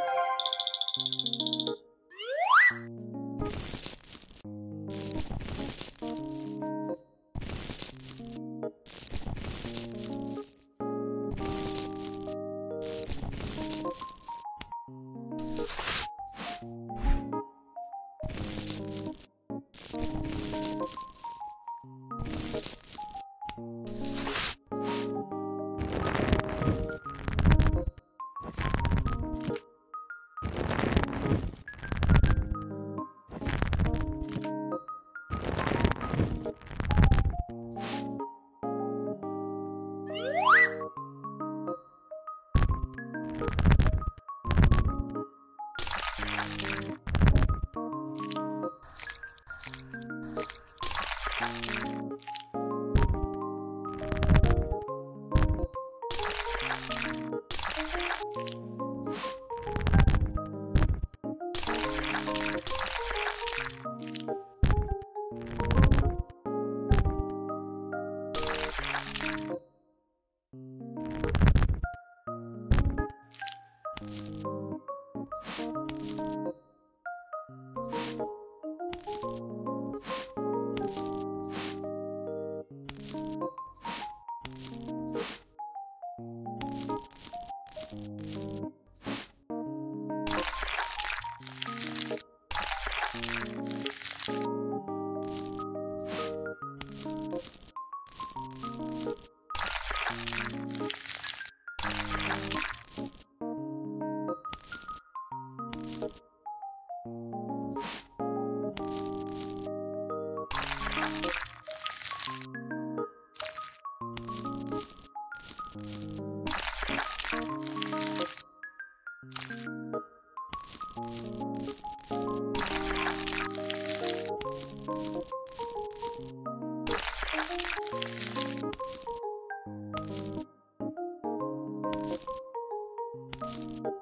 you you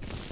people.